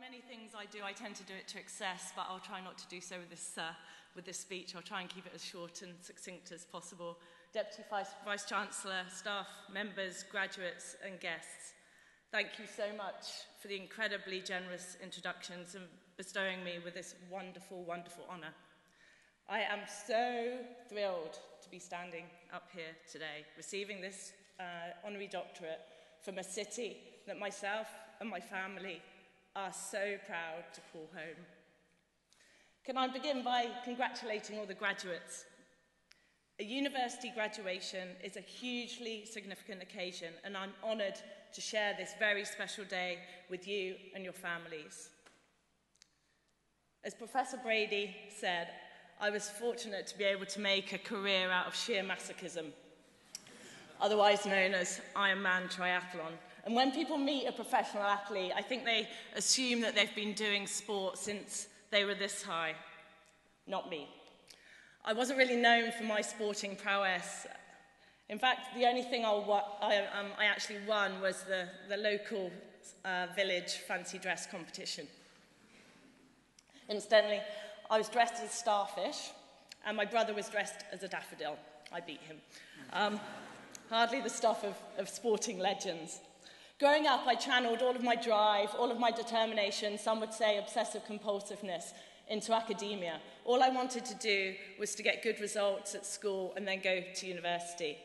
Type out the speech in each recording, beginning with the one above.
many things I do, I tend to do it to excess, but I'll try not to do so with this, uh, with this speech. I'll try and keep it as short and succinct as possible. Deputy Vice, Vice Chancellor, staff, members, graduates, and guests, thank you so much for the incredibly generous introductions and bestowing me with this wonderful, wonderful honour. I am so thrilled to be standing up here today, receiving this uh, honorary doctorate from a city that myself and my family are so proud to call home. Can I begin by congratulating all the graduates? A university graduation is a hugely significant occasion, and I'm honoured to share this very special day with you and your families. As Professor Brady said, I was fortunate to be able to make a career out of sheer masochism, otherwise known as Ironman triathlon. And when people meet a professional athlete, I think they assume that they've been doing sport since they were this high. Not me. I wasn't really known for my sporting prowess. In fact, the only thing I, um, I actually won was the, the local uh, village fancy dress competition. Incidentally, I was dressed as a starfish, and my brother was dressed as a daffodil. I beat him. Um, hardly the stuff of, of sporting legends. Growing up, I channeled all of my drive, all of my determination, some would say obsessive compulsiveness, into academia. All I wanted to do was to get good results at school and then go to university.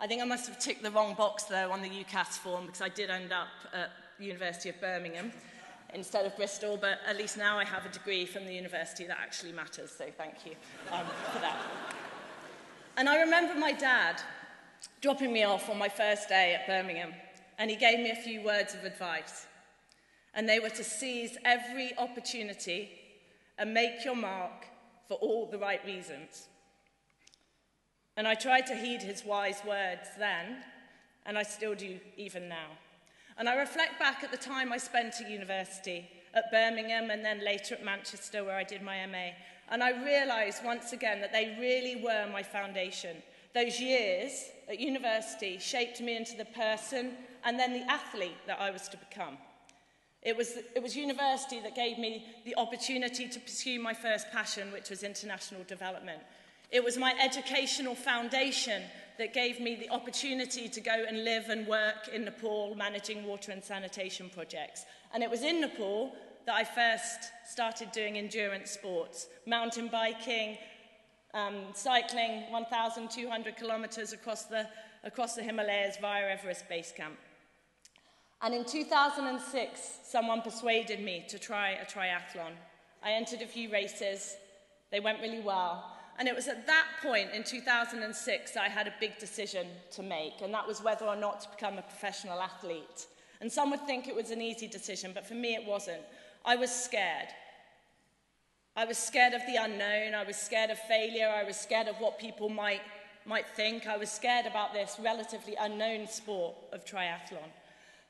I think I must have ticked the wrong box, though, on the UCAS form because I did end up at the University of Birmingham instead of Bristol, but at least now I have a degree from the university that actually matters, so thank you um, for that. And I remember my dad dropping me off on my first day at Birmingham and he gave me a few words of advice. And they were to seize every opportunity and make your mark for all the right reasons. And I tried to heed his wise words then, and I still do even now. And I reflect back at the time I spent at university, at Birmingham, and then later at Manchester, where I did my MA. And I realised once again that they really were my foundation. Those years at university shaped me into the person and then the athlete that I was to become. It was, it was university that gave me the opportunity to pursue my first passion, which was international development. It was my educational foundation that gave me the opportunity to go and live and work in Nepal managing water and sanitation projects. And it was in Nepal that I first started doing endurance sports, mountain biking, um, cycling 1,200 kilometers across the, across the Himalayas via Everest Base Camp. And in 2006, someone persuaded me to try a triathlon. I entered a few races, they went really well. And it was at that point in 2006 I had a big decision to make, and that was whether or not to become a professional athlete. And some would think it was an easy decision, but for me it wasn't. I was scared. I was scared of the unknown, I was scared of failure, I was scared of what people might, might think, I was scared about this relatively unknown sport of triathlon.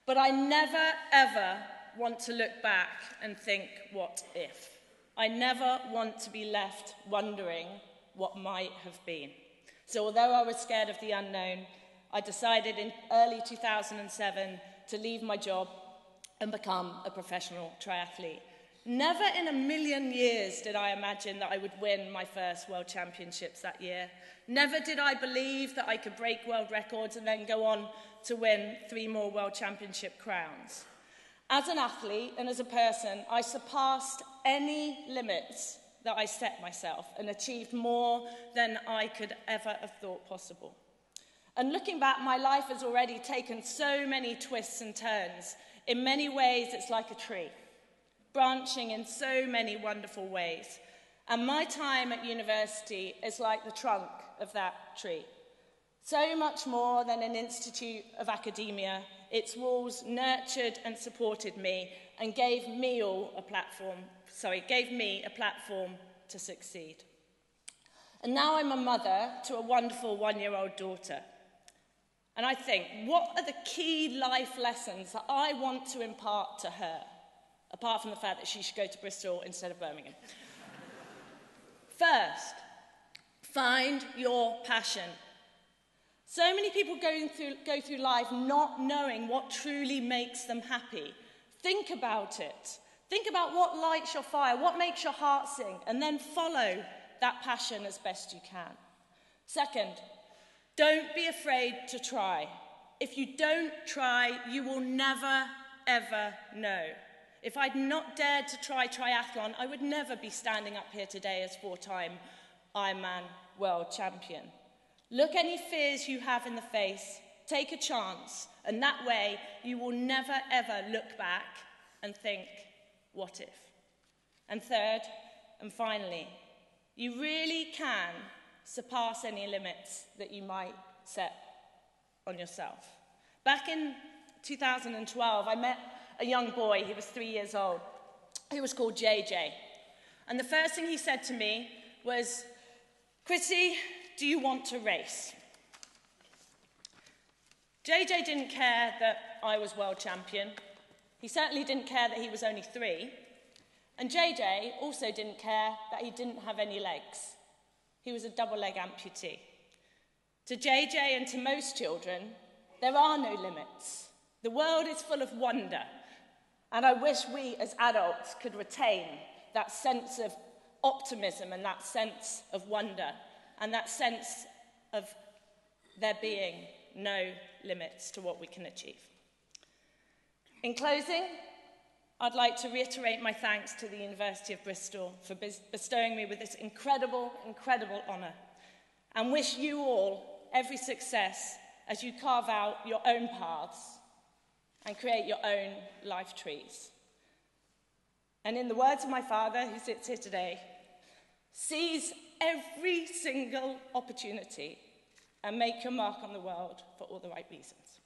But I never, ever want to look back and think, what if? I never want to be left wondering what might have been. So, although I was scared of the unknown, I decided in early 2007 to leave my job and become a professional triathlete. Never in a million years did I imagine that I would win my first World Championships that year. Never did I believe that I could break world records and then go on to win three more World Championship crowns. As an athlete and as a person, I surpassed any limits that I set myself and achieved more than I could ever have thought possible. And looking back, my life has already taken so many twists and turns. In many ways, it's like a tree. Branching in so many wonderful ways. And my time at university is like the trunk of that tree. So much more than an institute of academia, its walls nurtured and supported me and gave me all a platform, sorry, gave me a platform to succeed. And now I'm a mother to a wonderful one-year-old daughter. And I think, what are the key life lessons that I want to impart to her, apart from the fact that she should go to Bristol instead of Birmingham? First, find your passion. So many people going through, go through life not knowing what truly makes them happy. Think about it. Think about what lights your fire, what makes your heart sing, and then follow that passion as best you can. Second, don't be afraid to try. If you don't try, you will never, ever know. If I'd not dared to try triathlon, I would never be standing up here today as four time Ironman world champion. Look any fears you have in the face, take a chance, and that way you will never ever look back and think, what if? And third, and finally, you really can surpass any limits that you might set on yourself. Back in 2012, I met a young boy, he was three years old, He was called JJ. And the first thing he said to me was, Chrissie, do you want to race? JJ didn't care that I was world champion. He certainly didn't care that he was only three. And JJ also didn't care that he didn't have any legs. He was a double leg amputee. To JJ and to most children, there are no limits. The world is full of wonder. And I wish we as adults could retain that sense of optimism and that sense of wonder and that sense of there being no limits to what we can achieve. In closing, I'd like to reiterate my thanks to the University of Bristol for bestowing me with this incredible, incredible honour and wish you all every success as you carve out your own paths and create your own life trees. And in the words of my father, who sits here today, seize every single opportunity and make your mark on the world for all the right reasons.